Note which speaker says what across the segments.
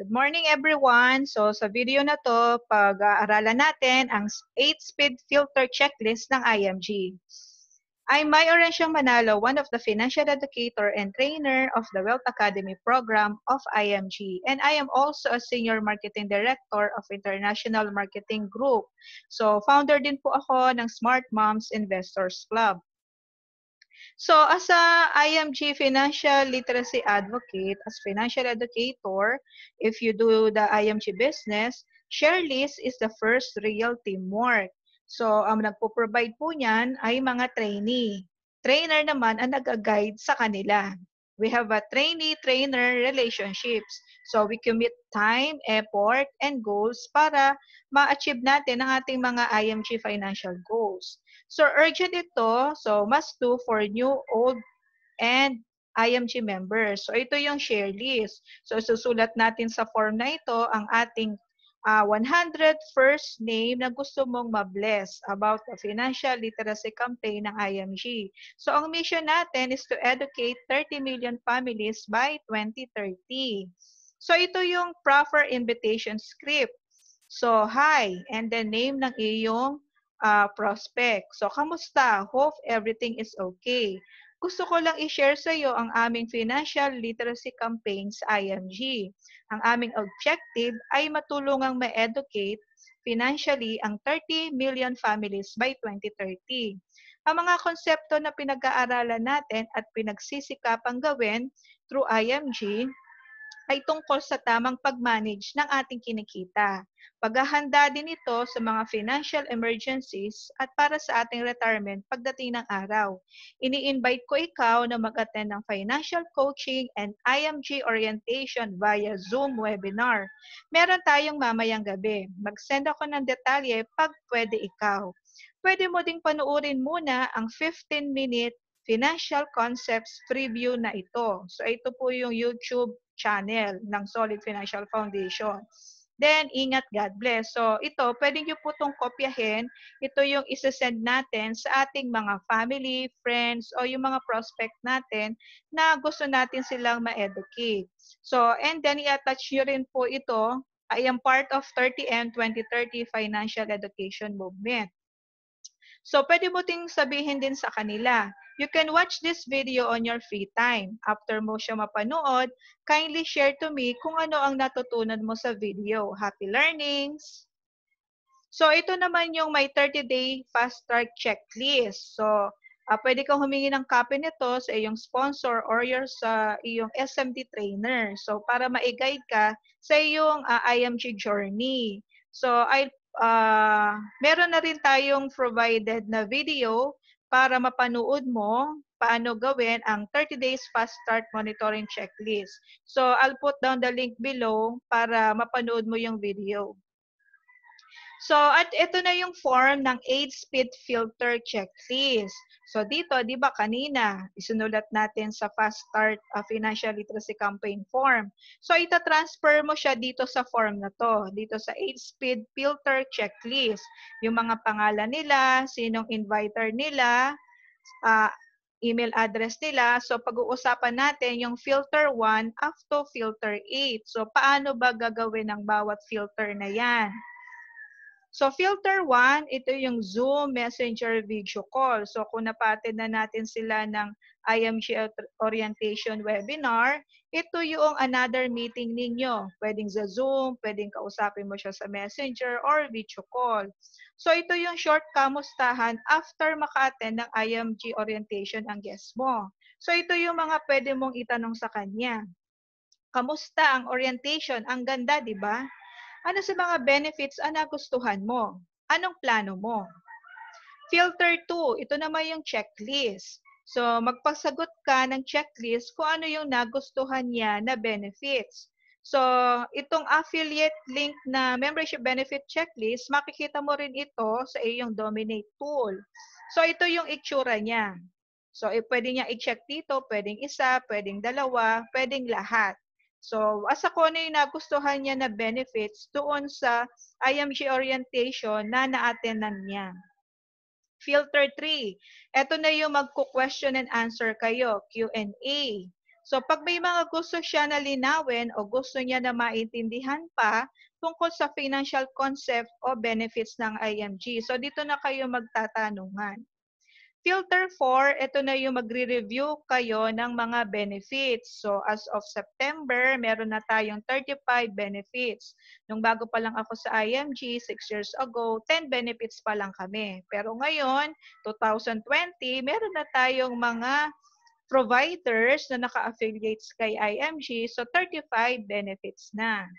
Speaker 1: Good morning everyone. So sa video na to, pag-aaralan natin ang 8-speed filter checklist ng IMG. I'm May Orensyong Manalo, one of the financial educator and trainer of the Wealth Academy program of IMG. And I am also a senior marketing director of International Marketing Group. So founder din po ako ng Smart Moms Investors Club. So as a IMG financial literacy advocate, as financial educator, if you do the IMG business, ShareList is the first real teamwork. So ang nagpo-provide po niyan ay mga trainee. Trainer naman ang nag-guide sa kanila. We have a trainee-trainer relationships. So we commit time, effort, and goals para ma-achieve natin ang ating mga IMG financial goals. So urgent ito, so must do for new, old, and IMG members. So ito yung share list. So susulat natin sa form na ito ang ating uh, 100 first name na gusto mong ma-bless about the financial literacy campaign ng IMG. So ang mission natin is to educate 30 million families by 2030. So ito yung proper invitation script. So hi, and the name ng iyong uh, prospect. So, kamusta? Hope everything is okay. Gusto ko lang i-share sa iyo ang aming financial literacy campaign sa IMG. Ang aming objective ay matulungang ma-educate financially ang 30 million families by 2030. Ang mga konsepto na pinag-aaralan natin at pinagsisikapang gawin through IMG ay tungkol sa tamang pag-manage ng ating kinikita. Paghahanda din ito sa mga financial emergencies at para sa ating retirement pagdating ng araw. Ini-invite ko ikaw na mag-attend ng financial coaching and IMG orientation via Zoom webinar. Meron tayong mamayang gabi. Mag-send ako ng detalye pag pwede ikaw. Pwede mo ding panuorin muna ang 15-minute financial concepts preview na ito. So ito po yung YouTube channel ng Solid Financial Foundation. Then, ingat, God bless. So, ito, pwede nyo po itong kopyahin. Ito yung isasend natin sa ating mga family, friends, o yung mga prospect natin na gusto natin silang ma-educate. So, and then, i-attach nyo rin po ito. I part of 30M 2030 Financial Education Movement. So, pwede mo ting sabihin din sa kanila You can watch this video on your free time. After mo siya mapanood, kindly share to me kung ano ang natutunan mo sa video. Happy learnings! So, ito naman yung my 30-day fast start checklist. So, uh, pwede kang humingi ng copy nito sa iyong sponsor or your sa iyong SMD trainer. So, para ma-guide ka sa iyong uh, ah, IMG journey. So, I uh, meron na rin tayong provided na video para mapanood mo paano gawin ang 30 days fast start monitoring checklist. So, I'll put down the link below para mapanood mo yung video. So, at ito na yung form ng 8-speed filter checklist. So, dito, di ba kanina, isunulat natin sa Fast Start uh, Financial Literacy Campaign form. So, ita-transfer mo siya dito sa form na to, dito sa 8-speed filter checklist. Yung mga pangalan nila, sinong inviter nila, uh, email address nila. So, pag-uusapan natin yung filter 1 up to filter 8. So, paano ba gagawin ang bawat filter na yan? So, filter 1, ito yung Zoom Messenger video call. So, kung napatid na natin sila ng IMG orientation webinar, ito yung another meeting ninyo. Pwedeng sa Zoom, pwedeng kausapin mo siya sa Messenger or video call. So, ito yung short kamustahan after maka-attend ng IMG orientation ang guest mo. So, ito yung mga pwede mong itanong sa kanya. Kamusta ang orientation? Ang ganda, di ba? Ano sa mga benefits ang nagustuhan mo? Anong plano mo? Filter 2, ito naman yung checklist. So, magpasagot ka ng checklist kung ano yung nagustuhan niya na benefits. So, itong affiliate link na membership benefit checklist, makikita mo rin ito sa iyong Dominate tool. So, ito yung itsura niya. So, eh, pwede niya i-check dito, pwedeng isa, pwedeng dalawa, pwedeng lahat. So, asa ko ano yung nagustuhan niya na benefits doon sa IMG orientation na na-attendan niya. Filter 3. Ito na yung magko-question and answer kayo, Q&A. So pag may mga gusto siya na linawin o gusto niya na maintindihan pa tungkol sa financial concept o benefits ng IMG. So dito na kayo magtatanungan. Filter 4, ito na yung magre-review kayo ng mga benefits. So as of September, meron na tayong 35 benefits. Nung bago pa lang ako sa IMG, 6 years ago, 10 benefits pa lang kami. Pero ngayon, 2020, meron na tayong mga providers na naka-affiliates kay IMG. So 35 benefits na.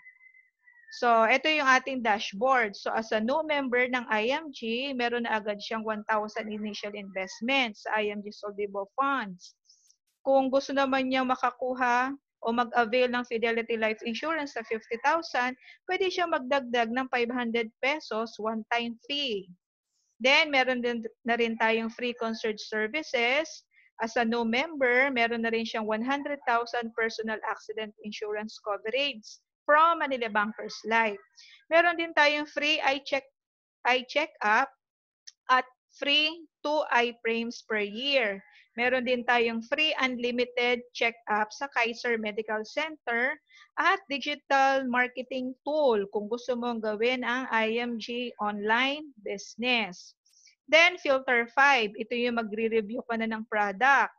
Speaker 1: So, ito yung ating dashboard. So, as a new member ng IMG, meron na agad siyang 1,000 initial investments sa IMG Soldibo Funds. Kung gusto naman niya makakuha o mag-avail ng Fidelity Life Insurance sa 50,000, pwede siya magdagdag ng 500 pesos one-time fee. Then, meron din na rin tayong free concierge services. As a new member, meron na rin siyang 100,000 personal accident insurance coverage from Manila Bankers Life. Meron din tayong free eye check eye check up at free 2 eye frames per year. Meron din tayong free unlimited check-up sa Kaiser Medical Center at digital marketing tool kung gusto mong gawin ang IMG online business. Then, filter 5. Ito yung magre-review ka na ng product.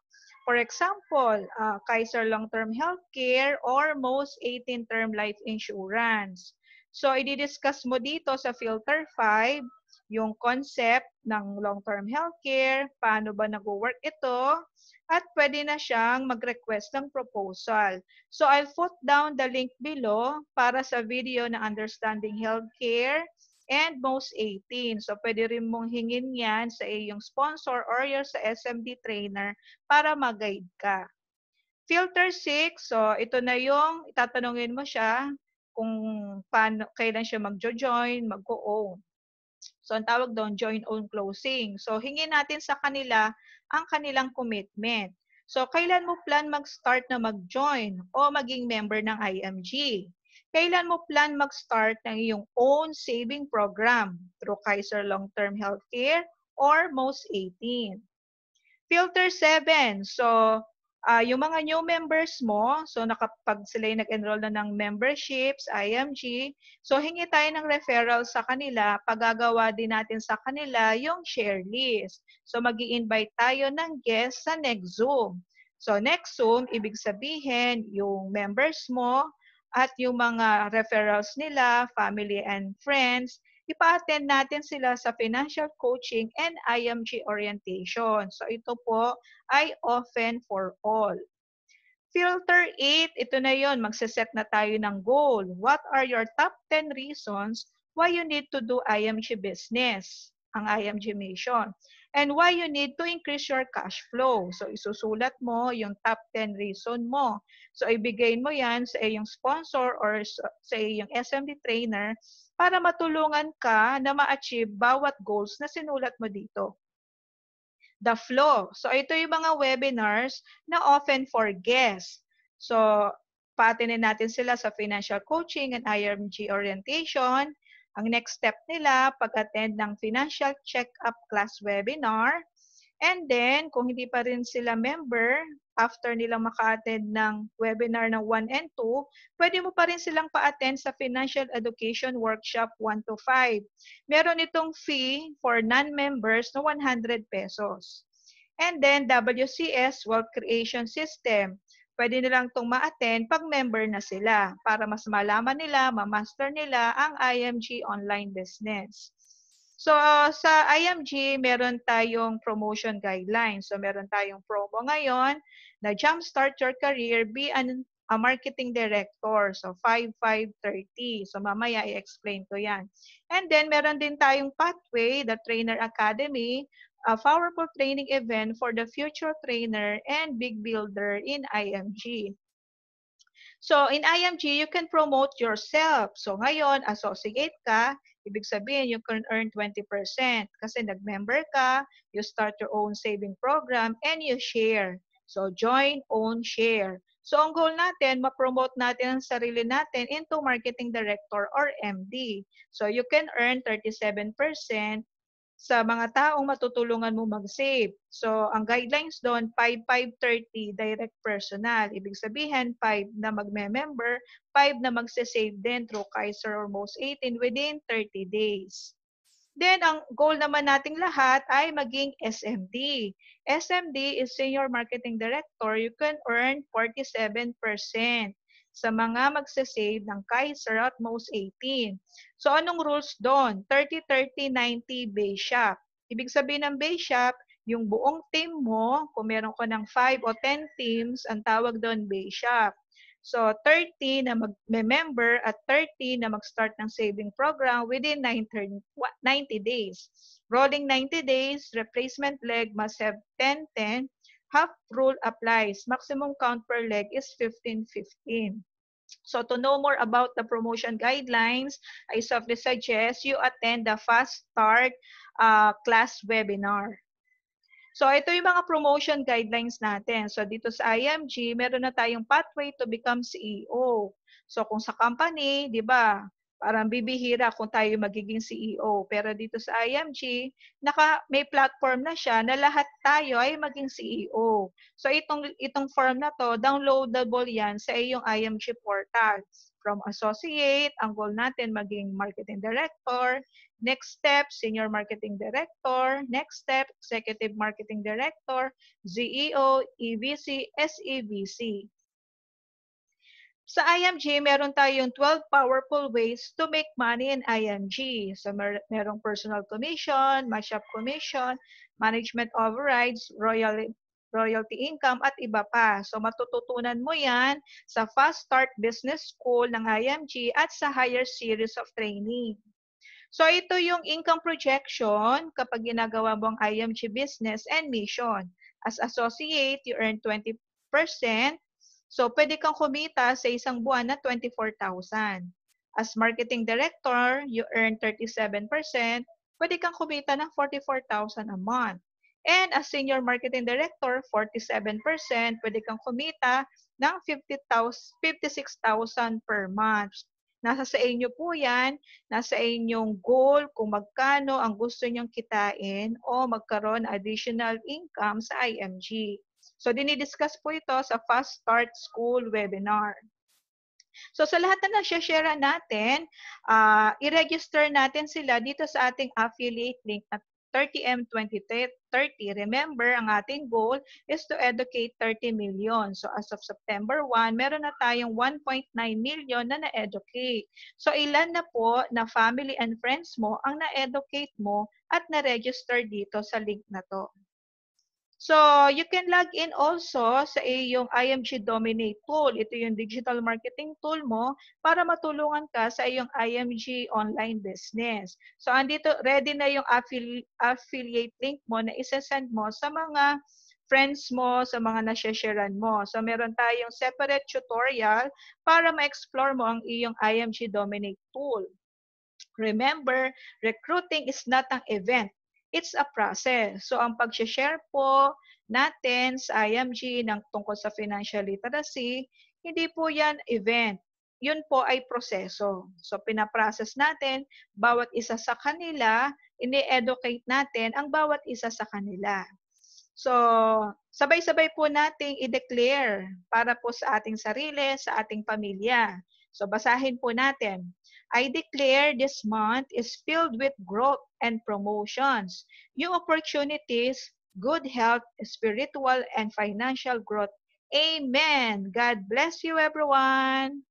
Speaker 1: For example, uh, Kaiser Long-Term Healthcare or most 18 term life insurance. So, i-discuss mo dito sa filter 5 yung concept ng long-term healthcare, paano ba nag-work ito, at pwede na siyang mag-request ng proposal. So, I'll put down the link below para sa video na Understanding Healthcare and most 18. So, pwede rin mong hingin yan sa iyong sponsor or your sa SMD trainer para mag-guide ka. Filter 6, so ito na yung itatanungin mo siya kung paano, kailan siya mag-join, mag-own. So, ang tawag doon, join own closing. So, hingin natin sa kanila ang kanilang commitment. So, kailan mo plan mag-start na mag-join o maging member ng IMG? Kailan mo plan mag-start ng iyong own saving program through Kaiser Long-Term Healthcare or most 18. Filter 7. So, uh, yung mga new members mo, so nakapag sila nag-enroll na ng memberships, IMG, so hingi tayo ng referral sa kanila, pagagawa din natin sa kanila yung share list. So, mag invite tayo ng guest sa next Zoom. So, next Zoom, ibig sabihin, yung members mo, at yung mga referrals nila, family and friends, ipa-attend natin sila sa financial coaching and IMG orientation. So ito po ay often for all. Filter 8, ito na yon magsaset na tayo ng goal. What are your top 10 reasons why you need to do IMG business, ang IMG mission? And why you need to increase your cash flow. So isusulat mo yung top 10 reason mo. So, ibigay mo yan sa iyong sponsor or sa iyong SMD trainer para matulungan ka na ma-achieve bawat goals na sinulat mo dito. The flow. So, ito yung mga webinars na often for guests. So, patinin natin sila sa financial coaching and IRMG orientation. Ang next step nila, pag-attend ng financial check-up class webinar, And then, kung hindi pa rin sila member, after nilang maka-attend ng webinar ng 1 and 2, pwede mo pa rin silang pa-attend sa Financial Education Workshop 1 to 5. Meron itong fee for non-members na 100 pesos. And then, WCS, Wealth Creation System. Pwede nilang itong ma-attend pag member na sila para mas malaman nila, ma-master nila ang IMG online business. So, sa IMG, meron tayong promotion guidelines. So, meron tayong promo ngayon na Jumpstart Your Career, be an, a marketing director. So, 5-5-30. So, mamaya i-explain ko yan. And then, meron din tayong pathway, the Trainer Academy, a powerful training event for the future trainer and big builder in IMG. So, in IMG, you can promote yourself. So, ngayon, associate ka, Ibig sabihin, you can earn 20% kasi nag-member ka, you start your own saving program, and you share. So, join, own, share. So, ang goal natin, ma-promote natin ang sarili natin into marketing director or MD. So, you can earn 37% sa mga taong matutulungan mo mag-save. So, ang guidelines doon, 5-5-30 direct personal. Ibig sabihin, 5 na magme-member, 5 na magse-save din through Kaiser or Most 18 within 30 days. Then, ang goal naman nating lahat ay maging SMD. SMD is Senior Marketing Director. You can earn 47% sa mga magse-save ng Kaiser at most 18. So, anong rules doon? 30-30-90 base shop. Ibig sabihin ng base shop, yung buong team mo, kung meron ka ng 5 o 10 teams, ang tawag doon base shop. So, 30 na mag-member at 30 na mag-start ng saving program within 90 days. Rolling 90 days, replacement leg must have 10-10. Half rule applies. Maximum count per leg is 15-15. So to know more about the promotion guidelines, I softly suggest you attend the Fast Start uh, class webinar. So ito yung mga promotion guidelines natin. So dito sa IMG, meron na tayong pathway to become CEO. So kung sa company, 'di ba? Parang bibihira kung tayo magiging CEO. Pero dito sa IMG, naka, may platform na siya na lahat tayo ay maging CEO. So itong, itong form na to, downloadable yan sa iyong IMG portal. From associate, ang goal natin maging marketing director, Next step, Senior Marketing Director. Next step, Executive Marketing Director, CEO, EVC, SEVC. Sa IMG, meron tayong 12 powerful ways to make money in IMG. So, mer merong personal commission, match-up commission, management overrides, royal royalty income, at iba pa. So, matututunan mo yan sa Fast Start Business School ng IMG at sa higher series of training. So ito yung income projection kapag ginagawa mo ang IMG business and mission. As associate, you earn 20%. So pwede kang kumita sa isang buwan na 24,000. As marketing director, you earn 37%. Pwede kang kumita ng 44,000 a month. And as senior marketing director, 47%, pwede kang kumita ng 56,000 per month. Nasa sa inyo po yan, nasa inyong goal kung magkano ang gusto nyong kitain o magkaroon additional income sa IMG. So, dinidiscuss po ito sa Fast Start School webinar. So, sa lahat na na-share natin, uh, i-register natin sila dito sa ating affiliate link at 30M 2030. Remember, ang ating goal is to educate 30 million. So as of September 1, meron na tayong 1.9 million na na-educate. So ilan na po na family and friends mo ang na-educate mo at na-register dito sa link na to. So, you can log in also sa iyong IMG Dominate tool. Ito yung digital marketing tool mo para matulungan ka sa iyong IMG online business. So, andito, ready na yung affili affiliate link mo na isa-send mo sa mga friends mo, sa mga nasya-sharean mo. So, meron tayong separate tutorial para ma-explore mo ang iyong IMG Dominate tool. Remember, recruiting is not an event it's a process. So, ang pag-share po natin sa IMG ng tungkol sa financial literacy, hindi po yan event. Yun po ay proseso. So, pinaprocess natin bawat isa sa kanila, ini-educate natin ang bawat isa sa kanila. So, sabay-sabay po nating i-declare para po sa ating sarili, sa ating pamilya. So, basahin po natin. I declare this month is filled with growth and promotions, new opportunities, good health, spiritual, and financial growth. Amen. God bless you, everyone.